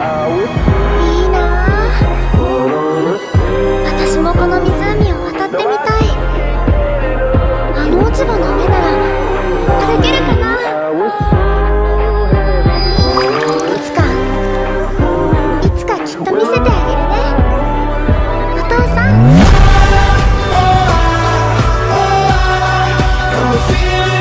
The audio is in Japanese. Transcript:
いいなあ私もこの湖を渡ってみたいあの落ち葉の上なら歩けるかないつかいつかきっと見せてあげる feeling